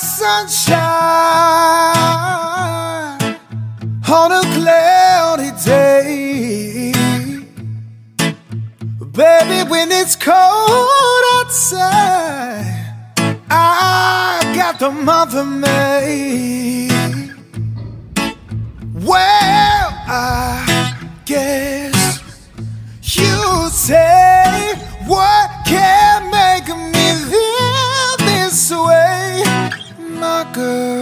sunshine on a cloudy day. Baby, when it's cold outside, I got the month of May. Well, I guess you say. girl